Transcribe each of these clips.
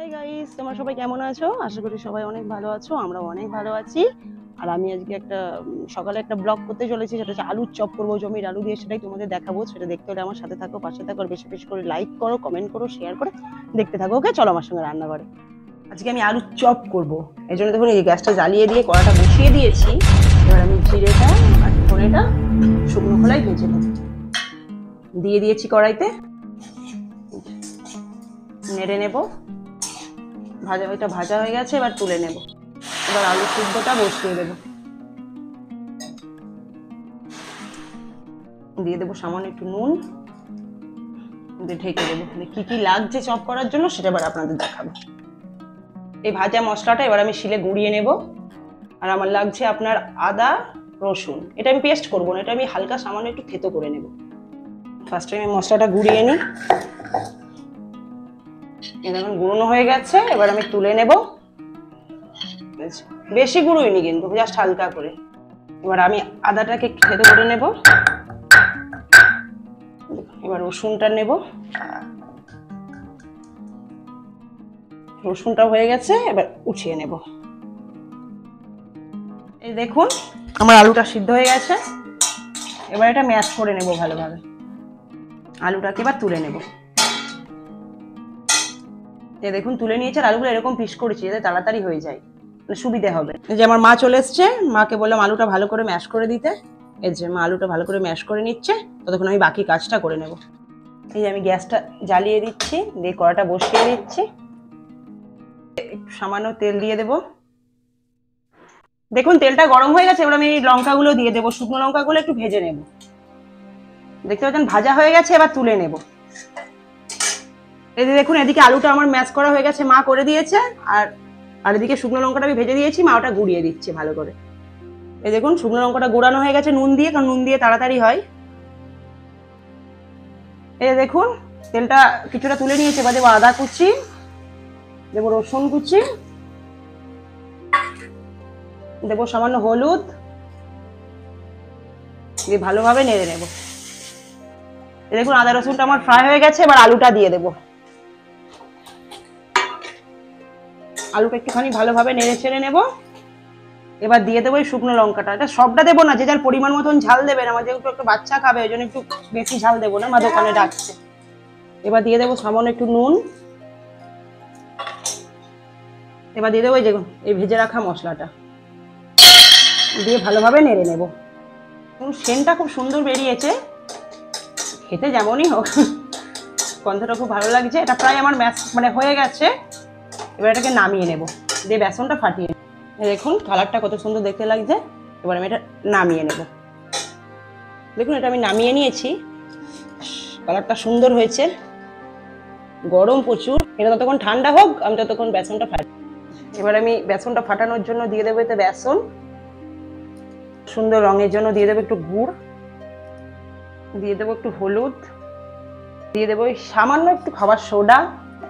Hey guys তোমরা সবাই কেমন আছো? আশা করি সবাই অনেক ভালো আছো আমরা অনেক ভালো আছি। আর আমি আজকে একটা, সকালে একটা ব্লগ করতে চলেছি, সেটা হচ্ছে আলুর চপ করব, জমির আলু দিয়ে সেটাই তোমাদের দেখাবো। সেটা দেখতে হলে আমার সাথে থাকো, পাশে থাকো বেশি বেশি করে লাইক করো কমেন্ট করো শেয়ার করে, দেখতে থাকো ওকে চলো আমার সঙ্গে রান্না করে আজকে আমি আলুর চপ করব। এই জন্য দেখুন এই গ্যাসটা জ্বালিয়ে দিয়ে কড়াটা বসিয়ে দিয়েছি। এবার আমি জিরেটা আর ফোনেটা শুকনো খোলাই ভেজে নেব। দিয়ে দিয়েছি কড়াইতে। নেড়ে নেব। ভাজা, ওইটা ভাজা হয়ে গেছে, এবার তুলে নেব। এবার আলু সিদ্ধটা বসিয়ে দেব। দিয়ে দেবো সামান্য একটু নুন। দিয়ে ঢেকে দেবো। দিয়ে কি কি লাগছে চপ করার জন্য সেটা এবার আপনাদের দেখাবো। এই ভাজা মশলাটা এবার আমি শিলে গুঁড়িয়ে নেব। আর আমার লাগছে আপনার আদা, রসুন। এটা আমি পেস্ট করব না, এটা আমি হালকা সামান্য একটু থেতো করে নেব। ফার্স্টে আমি মশলাটা গুঁড়িয়ে নিই। দেখুন গুঁড়ো হয়ে গেছে এবার আমি তুলে নেব। বেশ, বেশি গুঁড়োইনি কিন্তু জাস্ট হালকা করে। এবার আমি আদাটাকে খেতে করে নেব। এবার রসুনটা নেব। রসুনটা হয়ে গেছে এবার উঠিয়ে নেব। এই দেখুন আমার আলুটা সিদ্ধ হয়ে গেছে। এবার এটা ম্যাশ করে নেব ভালোভাবে। আলুটাকে এবার তুলে নেব। দেখুন, তুলে নিয়েছে আর আলুগুলো এরকম পিস করেছি যাতে তাড়াতাড়ি হয়ে যায়। মানে সুবিধে হবে। এই যে আমার মা চলে এসছে, মাকে বললাম আলুটা ভালো করে ম্যাশ করে দিতে। এই যে মা আলুটা ভালো করে ম্যাশ করে নিচ্ছে, ততক্ষণ আমি বাকি কাজটা করে নেব। এই যে আমি গ্যাসটা জ্বালিয়ে দিচ্ছি, দিয়ে কড়াটা বসিয়ে দিচ্ছি। একটু সামান্য তেল দিয়ে দেব। দেখুন, তেলটা গরম হয়ে গেছে, এবার আমি লঙ্কাগুলো দিয়ে দেবো। শুকনো লঙ্কাগুলো একটু ভেজে নেব। দেখতে পাচ্ছেন, ভাজা হয়ে গেছে, এবার তুলে নেব। এই যে দেখুন, এদিকে আলুটা আমার ম্যাশ করা হয়ে গেছে, মা করে দিয়েছে, আর আর এদিকে শুকনো লঙ্কাটা আমি ভেজে দিয়েছি, মা ওটা গুঁড়িয়ে দিচ্ছে ভালো করে। এই দেখুন, শুকনো লঙ্কাটা গুঁড়ানো হয়ে গেছে, নুন দিয়ে, কারণ নুন দিয়ে তাড়াতাড়ি হয়। এই দেখুন, তেলটা কিছুটা তুলে নিয়েছে, এবার দেবো আদা কুচি, দেবো রসুন কুচি, দেবো সামান্য হলুদ, দিয়ে ভালোভাবে নেড়ে নেব। দেখুন, আদা রসুনটা আমার ফ্রাই হয়ে গেছে, এবার আলুটা দিয়ে দেবো। আলুটা একটুখানি ভালোভাবে নেড়ে চেড়ে নেব। এবার দিয়ে দেবো এই শুকনো লঙ্কাটা। এটা সবটা দেবো না, যে যার পরিমাণ মতন ঝাল দেবেন আমার যেহেতু একটু বাচ্চা খাবে, ওই জন্য একটু বেশি ঝাল দেবো না আমার দোকানে ডাকছে। এবার দিয়ে দেবো সামান্য একটু নুন। এবার দিয়ে দেবো এই যে, এই ভেজে রাখা মশলাটা। দিয়ে ভালোভাবে নেড়ে নেব। সেনটা খুব সুন্দর বেরিয়েছে। খেতে যেমনই হোক, গন্ধটা খুব ভালো লাগছে। এটা প্রায় আমার ম্যাচ মানে হয়ে গেছে। এবার এটাকে নামিয়ে নেব। দিয়ে বেসনটা ফাটিয়ে। দেখুন কালারটা কত সুন্দর দেখতে লাগছে। এবার আমি এটা নামিয়ে নেব। দেখুন, এটা আমি নামিয়ে নিয়েছি। কালারটা সুন্দর হয়েছে। গরম প্রচুর। এটা ততক্ষণ ঠান্ডা হোক, আমি ততক্ষণ বেসনটা ফাটি এবার আমি বেসনটা ফাটানোর জন্য দিয়ে দেবো এতে বেসন। সুন্দর রঙের জন্য দিয়ে দেবো একটু গুড়। দিয়ে দেবো একটু হলুদ। দিয়ে দেবো সামান্য একটু খাবার সোডা,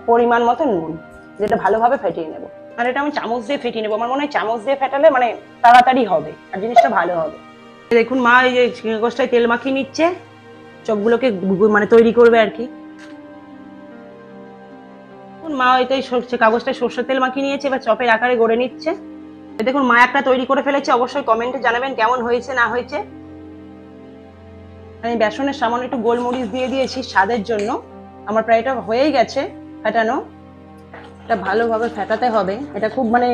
পরিমাণ মতো নুন। যেটা ভালোভাবে ফেটিয়ে নেব। আর এটা আমি চামচ দিয়ে ফেটিয়ে নেব। আমার মনে হয় চামচ দিয়ে ফেটালে মানে তাড়াতাড়ি হবে আর জিনিসটা ভালো হবে। দেখুন মা এই যে গোষ্ঠায় তেল মাখিয়ে নিচ্ছে। চপগুলোকে মানে তৈরি করবে আর কি। মা এটাই সরষে কাগজটায় সর্ষের তেল মাখিয়ে নিয়েছে, এবার চপের আকারে গড়ে নিচ্ছে। দেখুন মা একটা তৈরি করে ফেলেছে, অবশ্যই কমেন্টে জানাবেন কেমন হয়েছে, না হয়েছে। আমি বেসনের সামান্য একটু গোলমরিচ দিয়ে দিয়েছি স্বাদের জন্য। আমার প্রায় এটা হয়েই গেছে ফেটানো। এটা ভালোভাবে ফেটাতে হবে। এটা খুব মানে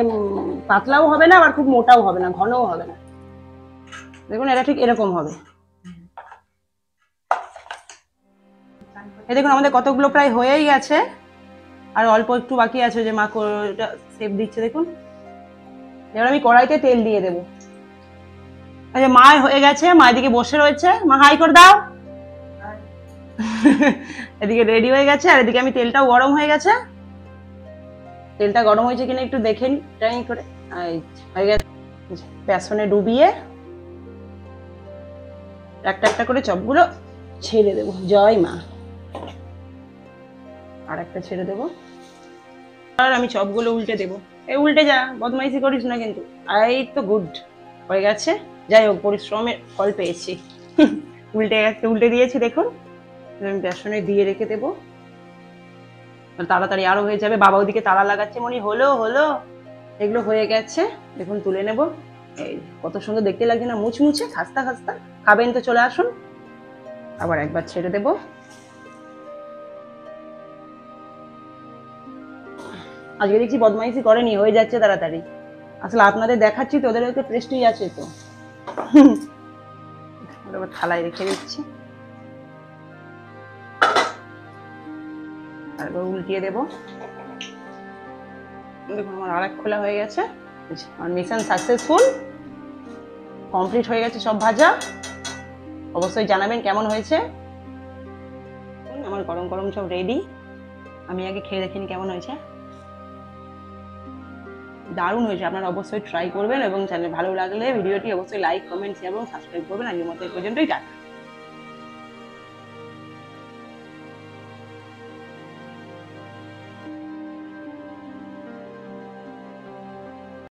পাতলাও হবে না আবার খুব মোটাও হবে না ঘনও হবে না। দেখুন এটা ঠিক এরকম হবে। এই দেখুন আমাদের কতগুলো প্রায় হয়েই গেছে। আর অল্প একটু বাকি আছে যে মা সেপ দিচ্ছে দেখুন। এবার আমি কড়াইতে তেল দিয়ে দেবো। আচ্ছা মা হয়ে গেছে মা এদিকে বসে রয়েছে। মা হাই করে দাও। এদিকে রেডি হয়ে গেছে আর এদিকে আমি তেলটাও গরম হয়ে গেছে। তেলটা গরম হয়েছে কিনা একটু দেখেন ট্রাই করে। হয়ে গেছে। বেসনে ডুবিয়ে একটা একটা করে চপগুলো ছেড়ে দেবো। জয় মা। আর একটা ছেড়ে দেবো। আর আমি চপগুলো উল্টে দেবো। এই উল্টে যা, বদমাইশি করিস না কিন্তু। এই তো গুড। হয়ে গেছে। যাই হোক, পরিশ্রমের ফল পেয়েছি। উল্টে গেছে, উল্টে দিয়েছি, দেখুন। আমি বেসনে দিয়ে রেখে দেবো। তাড়াতাড়ি আরও হয়ে যাবে। বাবা ওদিকে তালা লাগাচ্ছে। মনি, হলো হলো। এগুলো হয়ে গেছে। দেখুন, তুলে নেব। এই কত সুন্দর দেখতে লাগছে না, মুচমুচে, খাস্তা খাস্তা। খাবেন তো, চলে আসুন। আবার একবার ছেড়ে দেব। আজকে দেখছি বদমাইশি করেনি, হয়ে যাচ্ছে তাড়াতাড়ি। আসলে আপনাদের দেখাচ্ছি তো, ওদের একটু প্রেস্টিজ আছে তো। থালায় রেখে দিচ্ছি। তারপর উল্টিয়ে দেবো। দেখুন, আমার আরেক খোলা হয়ে গেছে। আমার মিশন সাকসেসফুল কমপ্লিট হয়ে গেছে সব ভাজা। অবশ্যই জানাবেন কেমন হয়েছে। আমার গরম গরম সব রেডি আমি আগে খেয়ে দেখিনি কেমন হয়েছে। দারুণ হয়েছে, আপনারা অবশ্যই ট্রাই করবেন এবং চ্যানেল ভালো লাগলে ভিডিওটি অবশ্যই লাইক কমেন্ট শেয়ার এবং সাবস্ক্রাইব করবেন। আজকের মতো এই পর্যন্তই, টাটা।